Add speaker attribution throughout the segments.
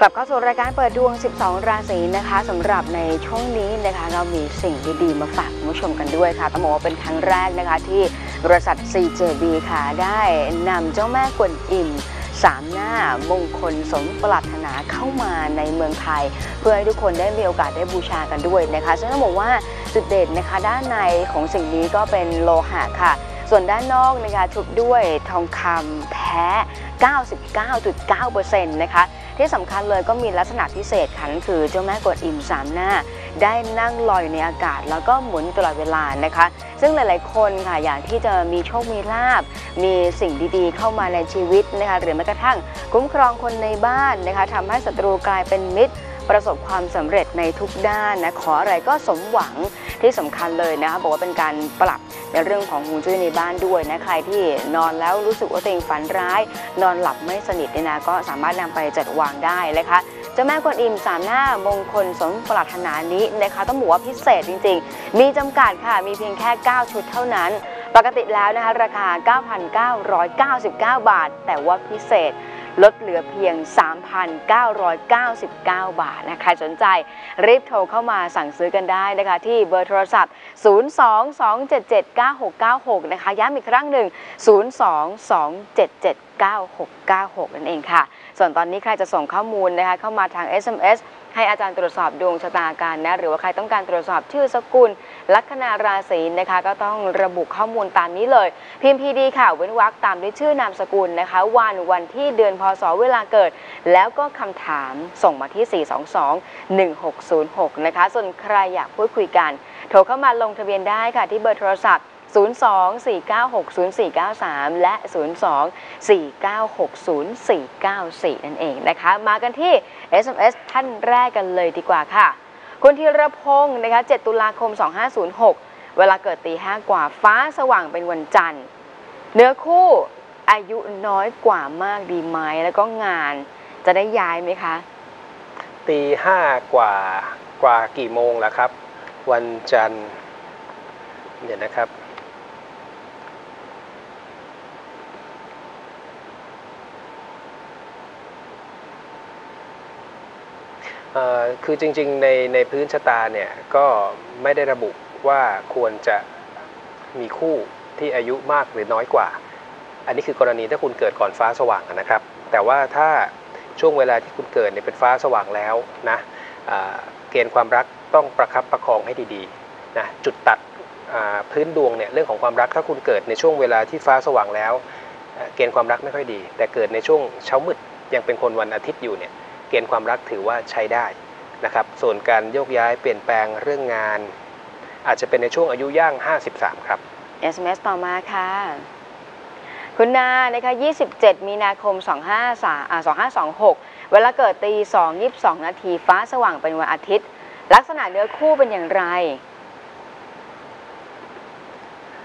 Speaker 1: กลับเข้าสู่รายการเปิดดวง 12 ราศีนะคะสำหรับในช่วงนี้นะคะเรามีสิ่งดีๆมาฝากคุณผู้ชมกันด้วยค่ะต้องบอกว่าเป็นครั้งแรกนะคะที่บริษัท CJB ค่ะได้นำเจ้าแม่กวนอิมสามหน้ามงคลสมปรารถนาเข้ามาในเมืองไทย เพื่อให้ทุกคนได้มีโอกาสได้บูชากันด้วยนะคะซึ่งต้องบอกว่าจุดเด่นนะคะด้านในของสิ่งนี้ก็เป็นโลหะค่ะ ส่วนด้านนอกนะคะชุบด้วยทองคำแท้ 99.9%นะคะ ที่สำคัญเลยก็มีลักษณะพิเศษคันคือเจ้าแม่กวดอิมสามหน้า ได้นั่งลอยในอากาศ แล้วก็หมุนตลอดเวลานะคะ ซึ่งหลาย ๆ คนค่ะอยากที่จะมีโชคมีลาบ มีสิ่งดีๆ เข้ามาในชีวิตนะคะหรือแม้กระทั่งคุ้มครองคนในบ้านนะคะทำให้ศัตรูกลายเป็นมิตร ประสบความสำเร็จในทุกด้านนะขออะไรก็สมหวังที่สำคัญเลยนะคะบอกว่าเป็นการปรับในเรื่องของฮวงจุ้ยในบ้านด้วยนะใครที่นอนแล้วรู้สึกว่าตัวเองฝันร้าย นอนหลับไม่สนิทเนี่ยนะก็สามารถนำไปจัดวางได้นะคะเจ้าแม่กวนอิมสามหน้ามงคลสมปรารถนานี้นะคะ ต้องบอกว่าพิเศษจริง ๆ มีจำกัดค่ะ มีเพียงแค่ 9 ชุดเท่านั้น ปกติแล้วนะคะ ราคา 9,999 บาท แต่ว่าพิเศษ ลดเหลือเพียง 3,999 บาทนะใครสนใจรีบโทรเข้ามาสั่งซื้อกันได้นะคะ ที่เบอร์โทรศัพท์ 022779696 นะคะ ย้ำอีกครั้งหนึ่ง 022779696 นั่นเองค่ะ ส่วนตอนนี้ใครจะส่งข้อมูลนะคะเข้ามาทาง SMS ให้อาจารย์ตรวจสอบดวงชะตาการนะหรือว่าใครต้องการตรวจสอบชื่อสกุล ลัคนาราศีนะคะ ก็ต้องระบุข้อมูลตามนี้เลย พิมพ์พีดีค่ะเว้นวรรคตามด้วยชื่อนามสกุลนะคะ วันวันที่เดือนพศเวลาเกิด แล้วก็คำถามส่งมาที่ 422-1606 นะคะ ส่วนใครอยากพูดคุยกัน โทรเข้ามาลงทะเบียนได้ค่ะที่เบอร์โทรศัพท์ 02-496-0493 และ 02-496-0494 นั่นเองนะคะ มากันที่ SMS ท่านแรกกันเลยดีกว่าค่ะ คุณธีรพงศ์นะคะ 7 ตุลาคม 2506 เวลาเกิดตีห้ากว่าฟ้าสว่างเป็นวันจันทร์ เนื้อคู่อายุน้อยกว่ามากดีไหมแล้วก็งานจะได้ย้ายไหมคะ
Speaker 2: ตีห้ากว่ากว่ากี่โมงแล้วครับ วันจันทร์เดี๋ยวนะครับ เอ่อ คือจริงๆในในพื้นชะตาเนี่ยก็ไม่ได้ระบุว่าควรจะมีคู่ที่อายุมากหรือน้อยกว่า อันนี้คือกรณีถ้าคุณเกิดก่อนฟ้าสว่างนะครับ แต่ว่าถ้าช่วงเวลาที่คุณเกิดเนี่ยเป็นฟ้าสว่างแล้วนะเกณฑ์ความรักต้องประคับประคองให้ดีๆนะจุดตัดพื้นดวงเนี่ยเรื่องของความรักถ้าคุณเกิดในช่วงเวลาที่ฟ้าสว่างแล้วเเกณฑ์ความรักไม่ค่อยดี แต่เกิดในช่วงเช้ามืดยังเป็นคนวันอาทิตย์อยู่เนี่ย กณฑ์ความรักถือว่าใช้ได้นะครับส่วนการโยกย้ายเปลี่ยนแปลงเรื่องงาน อาจจะเป็นในช่วงอายุย่าง 53 ครับ
Speaker 1: SMS ต่อมาค่ะ คุณนานะคะ 27 มีนาคม253อ่า2526 เวลาเกิดตี2 22 นาทีฟ้าสว่างเป็นวันอาทิตย์ ลักษณะเนื้อคู่เป็นอย่างไร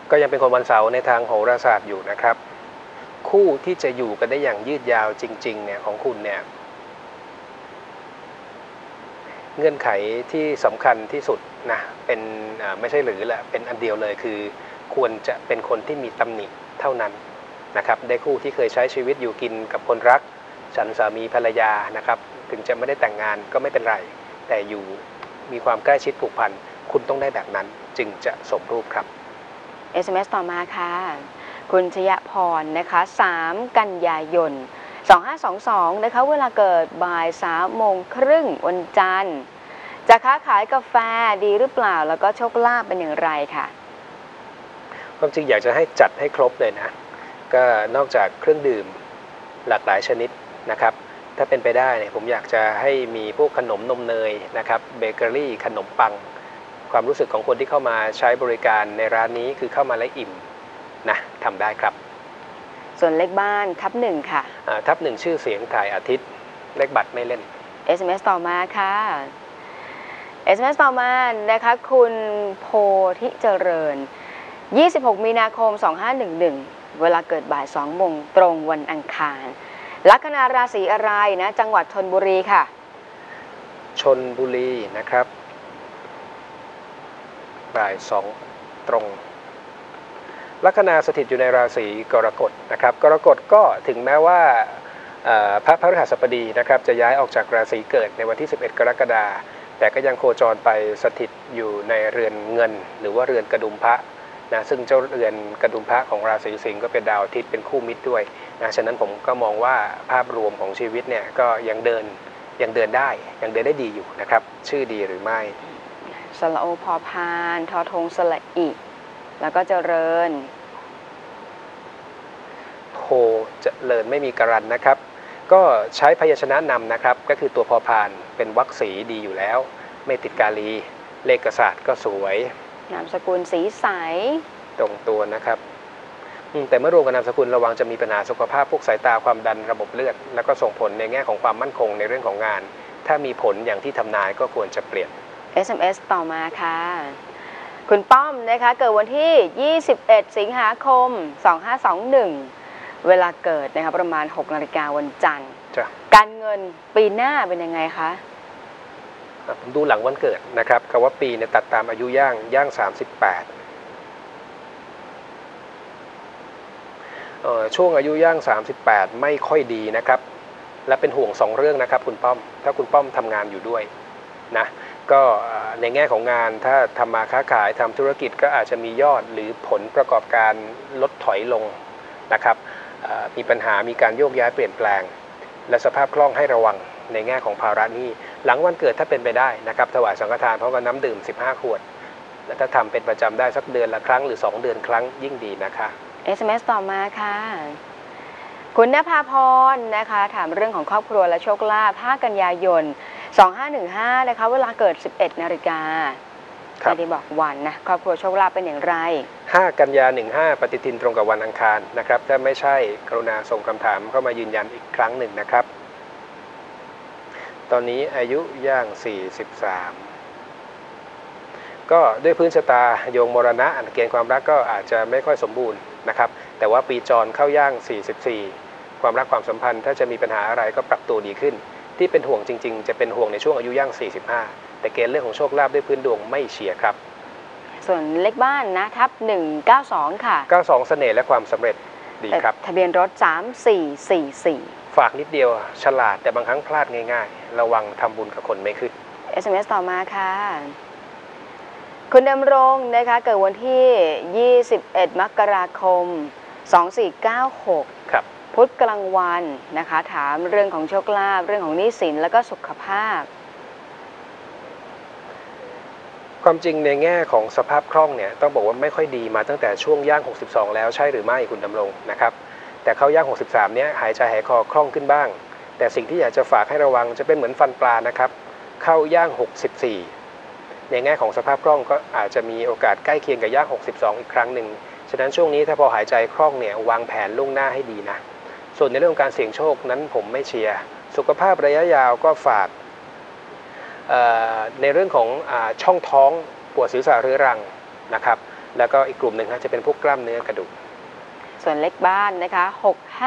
Speaker 2: ก็ยังเป็นคนวันเสาร์ในทางโหราศาสตร์อยู่นะครับ คู่ที่จะอยู่กันได้อย่างยืดยาวจริงๆเนี่ยของคุณเนี่ย เงื่อนไขที่สำคัญที่สุดนะเป็นไม่ใช่หรือแหละเป็นอันเดียวเลยคือ ควรจะเป็นคนที่มีตำหนิเท่านั้นนะครับได้คู่ที่เคยใช้ชีวิตอยู่กินกับคนรัก ฉันสามีภรรยานะครับถึงจะไม่ได้แต่งงานก็ไม่เป็นไร แต่อยู่มีความใกล้ชิดผูกพันคุณต้องได้แบบนั้นจึงจะสมรูปครับ
Speaker 1: SMS ต่อมาค่ะ คุณชยพรนะคะ 3 กันยายน 2522 นะคะ เวลาเกิดบ่าย3โมงครึ่งวันจันทร์ จะค้าขายกาแฟดีหรือเปล่า แล้วก็โชคลาภเป็นอย่างไรค่ะ
Speaker 2: ความจริงอยากจะให้จัดให้ครบเลยนะ ก็นอกจากเครื่องดื่มหลากหลายชนิดนะครับ ถ้าเป็นไปได้เนี่ยผมอยากจะให้มีพวกขนมนมเนยนะครับเบเกอรี่ขนมปัง ความรู้สึกของคนที่เข้ามาใช้บริการในร้านนี้คือเข้ามาแล้วอิ่มนะทำได้ครับ
Speaker 1: ส่วนเลขบ้านทับหนึ่งค่ะ
Speaker 2: อ่าทับหนึ่งชื่อเสียงถ่ายอาทิตย์เลขบัตรไม่เล่น
Speaker 1: SMS ต่อมาค่ะ SMS ต่อมานะคะคุณโพธิเจริญ 26 มีนาคม 2511 เวลาเกิดบ่าย2โมงตรงวันอังคาร ลัคนาราศีอะไรนะ จังหวัดชนบุรีค่ะ
Speaker 2: ชนบุรีนะครับ บ่ายสองตรง ลัคนาสถิตอยู่ในราศีกรกฎนะครับกรกฎก็ถึงแม้ว่าพระพฤหัสบดีนะครับจะย้ายออกจากราศีเกิดในวันที่ 11 กรกฎาคมแต่ก็ยังโคจรไปสถิตอยู่ในเรือนเงิน หรือว่าเรือนกระดุมพระนะซึ่งเจ้าเรือนกระดุมพระของราศีสิงห์ก็เป็นดาวอาทิตย์เป็นคู่มิตรด้วยนะฉะนั้นผมก็มองว่าภาพรวมของชีวิตเนี่ยก็ยังเดินยังเดินได้ยังเดินได้ดีอยู่นะครับ ชื่อดีหรือไม่
Speaker 1: สระโอพอพานทอทงสระอิ แล้วก็เจริญ
Speaker 2: โพเจริญไม่มีการันนะครับ ก็ใช้พยัญชนะนำนะครับ ก็คือตัวพอพานเป็นวรรคสีดีอยู่แล้ว ไม่ติดกาลี เลขศาสตร์ก็สวย
Speaker 1: นามสกุลสีใส
Speaker 2: ตรงตัวนะครับอืมแต่เมื่อรวมกับนามสกุลระวังจะมีปัญหาสุขภาพพวกสายตาความดันระบบเลือด แล้วก็ส่งผลในแง่ของความมั่นคงในเรื่องของงาน ถ้ามีผลอย่างที่ทำนายก็ควรจะเปลี่ยน
Speaker 1: SMS ต่อมาค่ะ คุณป้อมนะคะเกิดวันที่ 21 สิงหาคม 2521 เวลาเกิดนะคะประมาณ 6 นาฬิกาวันจันทร์
Speaker 2: จ้ะ
Speaker 1: การเงินปีหน้าเป็นยังไงคะ
Speaker 2: อะผมดูหลังวันเกิดนะครับคำว่าปีเนี่ยตัดตามอายุย่างย่าง 38เอ่อช่วงอายุย่าง 38 ไม่ค่อยดีนะครับ และเป็นห่วงสองเรื่องนะครับคุณป้อม ถ้าคุณป้อมทำงานอยู่ด้วยนะ ก็ในแง่ของงานถ้าทำมาค้าขายทำธุรกิจก็อาจจะมียอดหรือผลประกอบการลดถอยลงนะครับมีปัญหามีการโยกย้ายเปลี่ยนแปลง และสภาพคล่องให้ระวังในแง่ของภาระหนี้ หลังวันเกิดถ้าเป็นไปได้นะครับถวายสังฆทานเพราะว่าน้ำดื่ม 15 ขวด และถ้าทำเป็นประจำได้สักเดือนละครั้งหรือ 2 เดือนครั้งยิ่งดีนะคะ
Speaker 1: SMS ต่อมาค่ะ คุณนภาพรนะคะ ถามเรื่องของครอบครัวและโชคลาภ5กันยายน 2515 นะคะ เวลาเกิด 11 นาฬิกา
Speaker 2: ครับ
Speaker 1: ไม่ได้บอกวันนะ ครอบครัวโชคลาภเป็นอย่างไร
Speaker 2: 5 กันยา 15 ปฏิทินตรงกับวันอังคารนะครับ ถ้าไม่ใช่กรุณาส่งคำถามเข้ามายืนยันอีกครั้งหนึ่งนะครับ ตอนนี้อายุย่าง 43 ก็ด้วยพื้นชะตาโยงมรณะเกณฑ์ความรักก็อาจจะไม่ค่อยสมบูรณ์ นะครับแต่ว่าปีจรเข้าย่าง 44 ความรักความสัมพันธ์ ถ้าจะมีปัญหาอะไรก็ปรับตัวดีขึ้น ที่เป็นห่วงจริง ๆ จะเป็นห่วงในช่วงอายุย่าง 45 แต่เกณฑ์เรื่องของโชคลาภด้วยพื้นดวงไม่เฉียร์ครับ
Speaker 1: ส่วนเลขบ้านนะทับ 192 ค่ะ
Speaker 2: 92 เสน่ห์และความสำเร็จดีครับ
Speaker 1: ทะเบียนรถ 3444
Speaker 2: ฝากนิดเดียวฉลาดแต่บางครั้งพลาดง่าย ๆ ระวังทำบุญกับคนไม่ขึ้น
Speaker 1: SMS ต่อมาค่ะ คุณดำรงนะคะเกิดวันที่ 21 มกราคม 2496
Speaker 2: ครับ
Speaker 1: พุธกลางวันนะคะ ถามเรื่องของโชคลาภเรื่องของหนี้สินแล้วก็สุขภาพ
Speaker 2: ความจริงในแง่ของสภาพคล่องเนี่ยต้องบอกว่าไม่ค่อยดีมาตั้งแต่ช่วงย่าง 62 แล้วใช่หรือไม่คุณดำรงนะครับ แต่เข้าย่าง 63 เนี้ยหายใจหายคอคล่องขึ้นบ้าง แต่สิ่งที่อยากจะฝากให้ระวังจะเป็นเหมือนฟันปลานะครับ เข้าย่าง 64 ในแง่ของสภาพคล่องก็อาจจะมีโอกาสใกล้เคียงกับย่าง 62 อีกครั้งหนึ่ง ฉะนั้นช่วงนี้ถ้าพอหายใจคล่องเนี่ยวางแผนล่วงหน้าให้ดีนะ ส่วนในเรื่องของการเสี่ยงโชคนั้นผมไม่เชียร์ สุขภาพระยะยาวก็ฝากเอ่อในเรื่องของอาช่องท้องปวดศีรษะเรื้อรังนะครับ แล้วก็อีกกลุ่มหนึ่งฮะจะเป็นพวกกล้ามเนื้อกระดูก
Speaker 1: ส่วนเลขบ้านนะคะ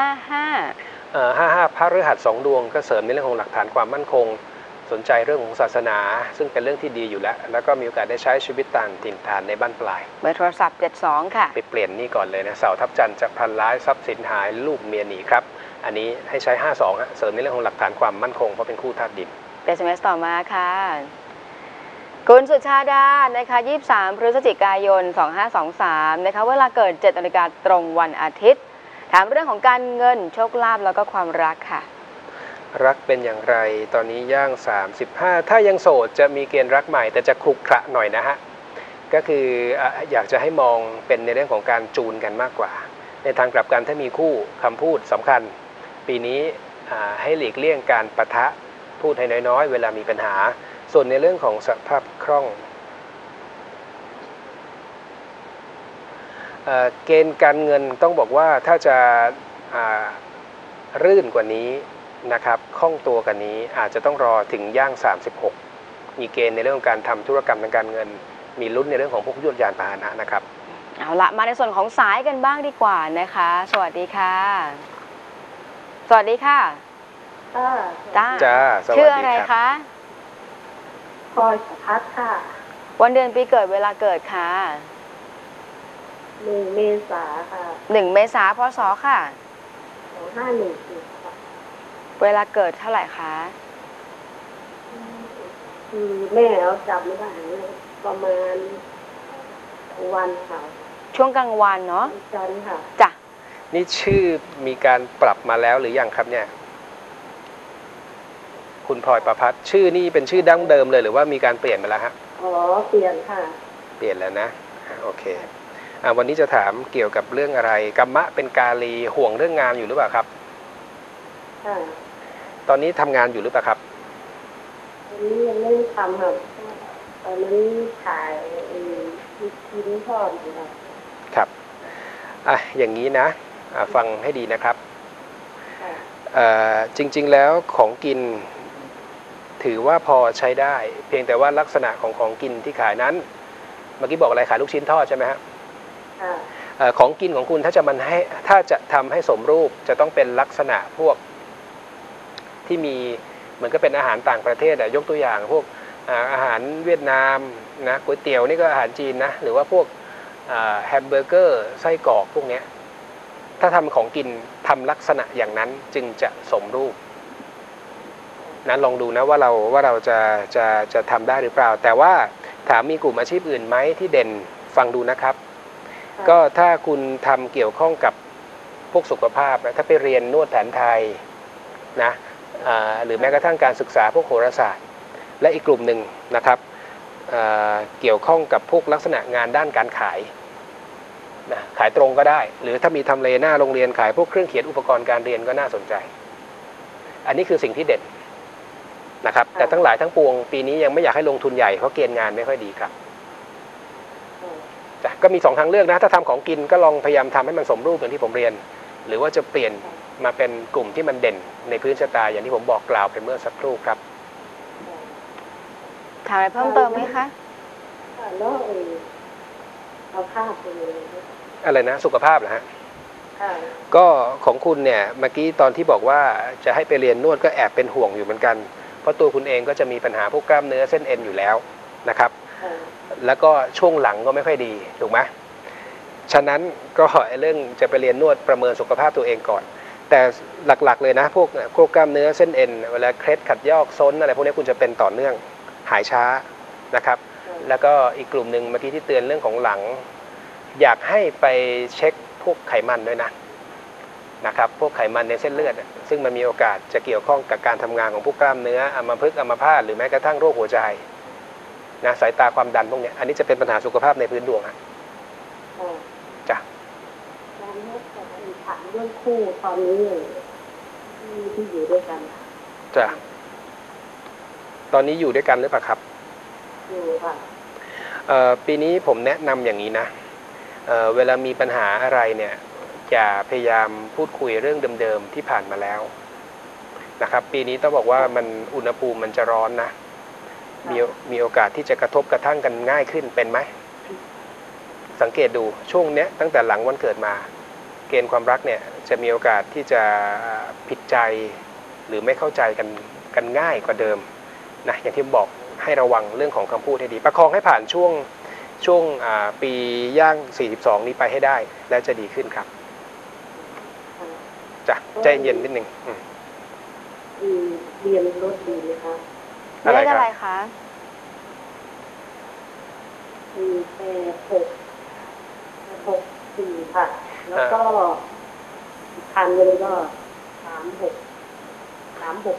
Speaker 1: 655
Speaker 2: เอ่อห้าห้าพระฤหัสสองดวงก็เสริมในเรื่องของหลักฐานความมั่นคง สนใจเรื่องของศาสนา ซึ่งเป็นเรื่องที่ดีอยู่แล้ว แล้วก็มีโอกาสได้ใช้ชีวิตต่างถิ่นฐานในบ้านปลาย
Speaker 1: เบอร์โทรศัพท์ 72 ค่ะ
Speaker 2: ไปเปลี่ยนนี่ก่อนเลยนะเสาทับจันทร์จะพลันร้ายทรัพย์สินหายลูกเมียหนีครับ อันนี้ให้ใช้ 52ฮะเสริมในเรื่องของหลักฐานความมั่นคงเพราะเป็นคู่ธาตุดิน
Speaker 1: SMS ต่อมาค่ะ คุณสุชาดานะคะ 23 พฤศจิกายน 2523 นะคะ เวลาเกิด7นาฬิกาตรงวันอาทิตย์ ถามเรื่องของการเงินโชคลาภแล้วก็ความรักค่ะ
Speaker 2: รักเป็นอย่างไรตอนนี้ย่าง 35 ถ้ายังโสดจะมีเกณฑ์รักใหม่ แต่จะคลุกคระหน่อยนะฮะ ก็คืออยากจะให้มองเป็นในเรื่องของการจูนกันมากกว่า ในทางกลับกันถ้ามีคู่คำพูดสำคัญ ปีนี้ให้หลีกเลี่ยงการประทะพูดให้น้อยๆ เวลามีปัญหา ส่วนในเรื่องของสภาพคล่องเเกณฑ์การเงินต้องบอกว่าถ้าจะารื่นกว่านี้ นะครับคล่องตัวกันนี้อาจจะต้องรอถึงย่าง 36 มีเกณฑ์ในเรื่องของการทำธุรกรรมทางการเงิน มีลุ้นในเรื่องของพวกยวดยานพาหนะนะครับ
Speaker 1: เอาละมาในส่วนของสายกันบ้างดีกว่านะคะ สวัสดีค่ะ สวัสดีค่ะ
Speaker 3: ค่ะ
Speaker 1: จ้า
Speaker 2: จ้าสวัสดี
Speaker 1: ชื่ออะไร
Speaker 2: ครับ
Speaker 1: คะ
Speaker 3: พลอยสุพัฒน์ค่ะ
Speaker 1: วันเดือนปีเกิดเวลาเกิดค่ะ
Speaker 3: หนึ่งเมษาค่ะ
Speaker 1: 1เมษาพศค่ะ
Speaker 3: สองห้าหนึ่งสี่ค่ะ
Speaker 1: เวลาเกิดเท่าไหร่คะ
Speaker 3: คือแม่เอาจำไม่ได้เลยประมาณวันค่ะ
Speaker 1: ช่วงกลางวันเนาะ
Speaker 3: วันจันทร์ค่ะ
Speaker 1: จ้ะ
Speaker 2: นี่ชื่อมีการปรับมาแล้วหรือยังครับเนี่ย คุณพลอยประพัฒน์ชื่อนี่เป็นชื่อดั้งเดิมเลยหรือว่ามีการเปลี่ยนไปแล้วฮะ
Speaker 3: อ๋อเปลี่ยนค่ะ
Speaker 2: เปลี่ยนแล้วนะอะโอเคอะวันนี้จะถามเกี่ยวกับเรื่องอะไรกัมมะเป็นกาลีห่วงเรื่องงานอยู่หรือเปล่าครับ
Speaker 3: ค่ะ
Speaker 2: ตอนนี้ทำงานอยู่หรือเปล่าครับ
Speaker 3: วันนี้ยังไม่ได้ทำค่ะตอนนั้นถ่ายเอ่อลูกชิ้นทอดอยู่ค่ะ
Speaker 2: ครับอะอย่างนี้นะอะฟังให้ดีนะครับ
Speaker 3: ค่ะ
Speaker 2: เอ่อจริงๆแล้วของกินถือว่าพอใช้ได้ เพียงแต่ว่าลักษณะของของกินที่ขายนั้น เมื่อกี้บอกอะไรขายลูกชิ้นทอดใช่ไหมฮะ
Speaker 3: ค่ะ
Speaker 2: เอ่อของกินของคุณถ้าจะมันให้ถ้าจะทำให้สมรูปจะต้องเป็นลักษณะพวก ที่มีเหมือนก็เป็นอาหารต่างประเทศอะยกตัวอย่างพวกอ่าอาหารเวียดนามนะก๋วยเตี๋ยวนี่ก็อาหารจีนนะหรือว่าพวกอ่าแฮมเบอร์เกอร์ไส้กรอกพวกเนี้ยถ้าทำของกินทำลักษณะอย่างนั้นจึงจะสมรูปนะลองดูนะว่าเราว่าเราจะจะจะทำได้หรือเปล่า แต่ว่าถามมีกลุ่มอาชีพอื่นไหมที่เด่นฟังดูนะครับ
Speaker 3: ค่ะ
Speaker 2: ก็ถ้าคุณทำเกี่ยวข้องกับพวกสุขภาพนะถ้าไปเรียนนวดแผนไทยนะอ่า หรือแม้กระทั่งการศึกษาพวกโหราศาสตร์ และอีกกลุ่มหนึ่งนะครับอ่าเกี่ยวข้องกับพวกลักษณะงานด้านการขายนะขายตรงก็ได้ หรือถ้ามีทำเลหน้าโรงเรียนขายพวกเครื่องเขียนอุปกรณ์การเรียนก็น่าสนใจ อันนี้คือสิ่งที่เด่นนะครับ แต่ทั้งหลายทั้งปวงปีนี้ยังไม่อยากให้ลงทุนใหญ่เพราะเกณฑ์งานไม่ค่อยดีครับ
Speaker 3: ค่ะ
Speaker 2: จ้ะก็มีสองทางเลือกนะถ้าทำของกินก็ลองพยายามทำให้มันสมรูปอย่างที่ผมเรียน หรือว่าจะเปลี่ยน มาเป็นกลุ่มที่มันเด่นในพื้นชะตาอย่างที่ผมบอกกล่าวไปเมื่อสักครู่ครับ
Speaker 1: ถามอะไรเพิ่มเติมไหมคะ
Speaker 3: ค่ะแล้วเออเอาภาพไปเลยนะ
Speaker 2: อะไรนะสุขภาพเหรอฮะ
Speaker 3: ค่ะ
Speaker 2: ก็ของคุณเนี่ยเมื่อกี้ตอนที่บอกว่าจะให้ไปเรียนนวดก็แอบเป็นห่วงอยู่เหมือนกัน เพราะตัวคุณเองก็จะมีปัญหาพวกกล้ามเนื้อเส้นเอ็นอยู่แล้วนะครับ
Speaker 3: ค่ะ
Speaker 2: แล้วก็ช่วงหลังก็ไม่ค่อยดีถูกไหมฉะนั้นก็ไอ้เรื่องจะไปเรียนนวดประเมินสุขภาพตัวเองก่อน แต่หลักๆเลยนะพวกพวกกล้ามเนื้อเส้นเอ็นเวลาเคล็ดขัดยอกซ้นอะไรพวกนี้คุณจะเป็นต่อเนื่องหายช้านะครับ แล้วก็อีกกลุ่มหนึ่งเมื่อกี้ที่เตือนเรื่องของหลัง อยากให้ไปเช็คพวกไขมันด้วยนะนะครับพวกไขมันในเส้นเลือด ซึ่งมันมีโอกาสจะเกี่ยวข้องกับการทำงานของพวกกล้ามเนื้ออัมพฤกษ์อัมพาตหรือแม้กระทั่งโรคหัวใจนะสายตาความดันพวกนี้อันนี้จะเป็นปัญหาสุขภาพในพื้นดวงอะ
Speaker 3: ค่ะ
Speaker 2: จ้ะ
Speaker 3: แล้วเมื่อจะมีถาม เรื่องคู่ตอนนี้เลยที่ที่อยู่ด้วยกันค่ะ
Speaker 2: จ้ะตอนนี้อยู่ด้วยกันหรือเปล่าครับ
Speaker 3: อยู่ค่ะ
Speaker 2: เอ่อปีนี้ผมแนะนำอย่างนี้นะเอ่อเวลามีปัญหาอะไรเนี่ยอย่าพยายามพูดคุยเรื่องเดิมๆที่ผ่านมาแล้วนะครับ ปีนี้ต้องบอกว่ามันอุณหภูมิมันจะร้อนนะมีมีโอกาสที่จะกระทบกระทั่งกันง่ายขึ้นเป็นไหม สังเกตดูช่วงเนี้ยตั้งแต่หลังวันเกิดมา เกณฑ์ความรักเนี่ยจะมีโอกาสที่จะผิดใจหรือไม่เข้าใจกันกันง่ายกว่าเดิมนะอย่างที่บอกให้ระวังเรื่องของคำพูดให้ดี ประคองให้ผ่านช่วงช่วงอ่าปีย่าง 42 นี้ไปให้ได้ แล้วจะดีขึ้นครับ
Speaker 3: ค่ะ
Speaker 2: จ้ะใจเย็นนิดนึงอืม
Speaker 3: อืมเรียนรถดีไหมคะ
Speaker 2: อะไร
Speaker 1: เลข
Speaker 2: ครับ
Speaker 1: อะไรคะ
Speaker 3: สี่แปดหกหกสี่ค่ะ แล้วก็อีกคันหนึงก็สามหกสามหก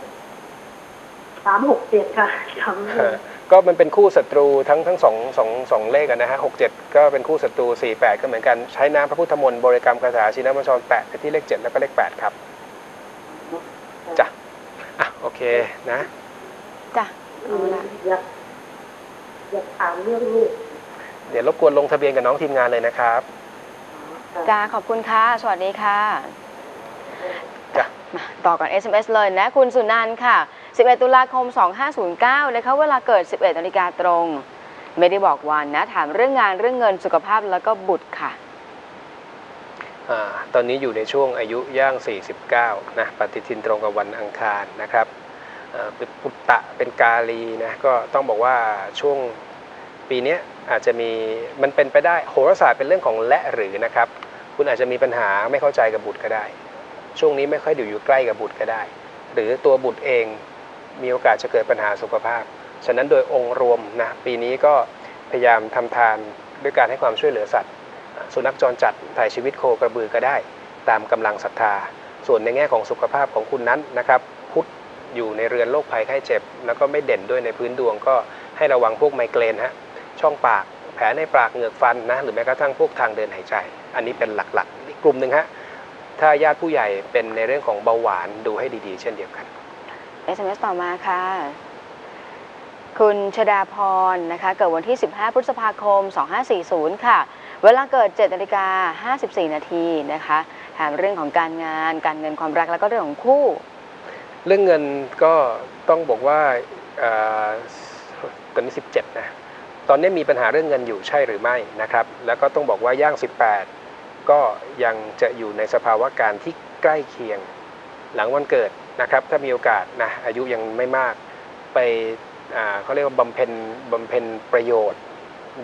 Speaker 3: สามหกเจ็ดค่ะจำไม่ได้
Speaker 2: ก็มันเป็นคู่ศัตรูทั้งทั้งสองสองสองเลขอะนะฮะหกเจ็ดก็เป็นคู่ศัตรูสี่แปดก็เหมือนกันใช้น้ำพระพุทธมนต์บริกรรมคาถาชินบัญชรแปะไปที่เลขเจ็ดแล้วก็เลขแปดครับจ้ะอะโอเคนะ
Speaker 1: จ้ะ
Speaker 3: อื
Speaker 1: เอา
Speaker 3: ม
Speaker 1: ละ
Speaker 3: อยากอยากถามเรื่องลูก
Speaker 2: เดี๋ยวรบกวนลงทะเบียนกับน้องทีมงานเลยนะครับ
Speaker 3: ค่ะ
Speaker 1: จ้าขอบคุณค่ะ สวัสดีค่ะ
Speaker 2: จ้ะ
Speaker 1: มาต่อกัน SMS เลยนะ คุณสุนันท์ค่ะ 11 ตุลาคม 2509 นะคะ เวลาเกิด 11นาฬิกาตรง ไม่ได้บอกวันนะ ถามเรื่องงานเรื่องเงินสุขภาพแล้วก็บุตรค่ะ
Speaker 2: อ่าตอนนี้อยู่ในช่วงอายุย่าง 49 นะ ปฏิทินตรงกับวันอังคารนะครับอ่าเป็นปุตตะเป็นกาลีนะ ก็ต้องบอกว่าช่วงปีเนี้ยอาจจะมีมันเป็นไปได้โหราศาสตร์เป็นเรื่องของและหรือนะครับ คุณอาจจะมีปัญหาไม่เข้าใจกับบุตรก็ได้ ช่วงนี้ไม่ค่อยอยู่อยู่ใกล้กับบุตรก็ได้ หรือตัวบุตรเองมีโอกาสจะเกิดปัญหาสุขภาพ ฉะนั้นโดยองค์รวมนะปีนี้ก็พยายามทำทานด้วยการให้ความช่วยเหลือสัตว์ สุนัขจรจัดถ่ายชีวิตโคกระบือก็ได้ ตามกำลังศรัทธา ส่วนในแง่ของสุขภาพของคุณนั้นนะครับพุทธอยู่ในเรือนโรคภัยไข้เจ็บ แล้วก็ไม่เด่นด้วยในพื้นดวงก็ให้ระวังพวกไมเกรนฮะช่องปากแผลในปากเหงือกฟันนะหรือแม้กระทั่งพวกทางเดินหายใจ อันนี้เป็นหลักๆอีกกลุ่มหนึ่งฮะถ้าญาติผู้ใหญ่เป็นในเรื่องของเบาหวานดูให้ดีๆ เช่นเดียวกัน
Speaker 1: SMS ต่อมาค่ะ คุณชดาพรนะคะ เกิดวันที่ 15 พฤษภาคม 2540 ค่ะ เวลาเกิด7นาฬิกา54 นาทีนะคะถามเรื่องของการงาน การเงินความรักแล้วก็เรื่องของคู่
Speaker 2: เรื่องเงินก็ต้องบอกว่าเอ่อตอนนี้ 17 นะ ตอนนี้มีปัญหาเรื่องเงินอยู่ใช่หรือไม่นะครับ แล้วก็ต้องบอกว่าย่าง 18 ก็ยังจะอยู่ในสภาวะการที่ใกล้เคียงหลังวันเกิดนะครับ ถ้ามีโอกาสนะอายุยังไม่มากไปอ่าเขาเรียกว่าบำเพ็ญบำเพ็ญประโยชน์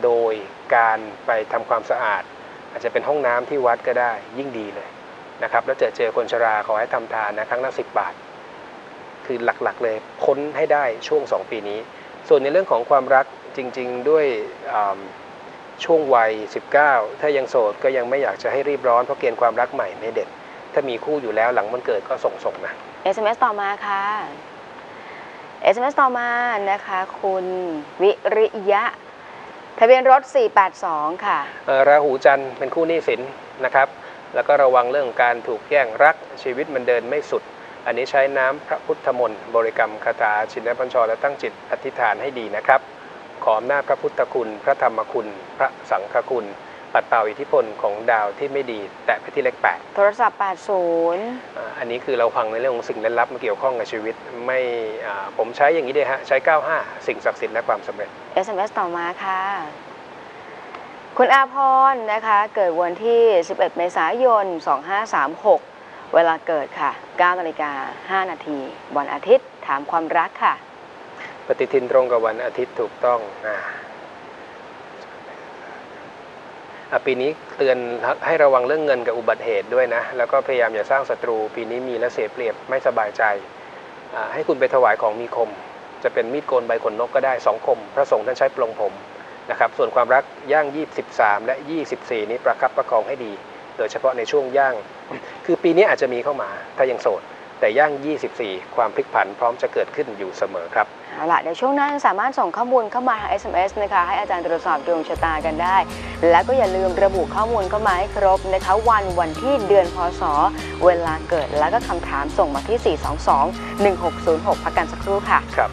Speaker 2: โดยการไปทำความสะอาด อาจจะเป็นห้องน้ำที่วัดก็ได้ยิ่งดีเลยนะครับแล้วเจอเจอคนชราขอให้ทำทานนะครั้งละสิบบาท คือหลักๆเลยพ้นให้ได้ช่วง 2 ปีนี้ ส่วนในเรื่องของความรักจริง ๆ ด้วย ช่วงวัย 19 ถ้ายังโสดก็ยังไม่อยากจะให้รีบร้อนเพราะเกณฑ์ความรักใหม่ไม่เด็ด ถ้ามีคู่อยู่แล้วหลังมันเกิดก็ส่งส่งๆนะ
Speaker 1: SMS ต่อมาค่ะ SMS ต่อมานะคะ คุณวิริยะ ทะเบียนรถ 482 ค่ะ
Speaker 2: เอ่อราหูจันทร์เป็นคู่หนี้สินนะครับ แล้วก็ระวังเรื่องการถูกแย่งรักชีวิตมันเดินไม่สุด อันนี้ใช้น้ำพระพุทธมนต์บริกรรมคาถาชินบัญชรและตั้งจิตอธิษฐานให้ดีนะครับ ขออำนาจพระพุทธคุณ พระธรรมคุณ พระสังฆคุณ ปัดเป่าอิทธิพลของดาวที่ไม่ดี แตะไปที่เลขแปด
Speaker 1: โทรศัพท์ 80
Speaker 2: อ่าอันนี้คือเราฟังในเรื่องของสิ่งลึกลับมาเกี่ยวข้องกับชีวิต ไม่อ่าผมใช้อย่างนี้เลยฮะ ใช้ 95 สิ่งศักดิ์สิทธิ์และความสำเร็จ
Speaker 1: SMS ต่อมาค่ะ คุณอาพรนะคะ เกิดวันที่ 11 เมษายน 2536 เวลาเกิดค่ะ9นาฬิกา5นาทีวันอาทิตย์ถามความรักค่ะ
Speaker 2: ปฏิทินตรงกับวันอาทิตย์ถูกต้องอ่าอะปีนี้เตือนให้ระวังเรื่องเงินกับอุบัติเหตุด้วยนะ แล้วก็พยายามอย่าสร้างศัตรู ปีนี้มีและเสียเปรียบไม่สบายใจอ่าให้คุณไปถวายของมีคม จะเป็นมีดโกนใบขนนกก็ได้สองคม พระสงฆ์ท่านใช้ปลงผมนะครับส่วนความรักย่าง 23 และ 24 นี้ประคับประคองให้ดี โดยเฉพาะในช่วงย่าง คือปีนี้อาจจะมีเข้ามาถ้ายังโสด แต่ย่าง 24 ความพลิกผันพร้อมจะเกิดขึ้นอยู่เสมอครับ
Speaker 1: เอาล่ะในช่วงหน้าสามารถส่งข้อมูลเข้ามาทาง SMS นะคะให้อาจารย์ตรวจสอบดวงชะตากันได้ แล้วก็อย่าลืมระบุข้อมูลเข้ามาให้ครบนะคะวันวันที่เดือนพศ เวลาเกิดแล้วก็คำถามส่งมาที่ 422 1606 พักกันสักครู่ค่ะ
Speaker 2: ครับ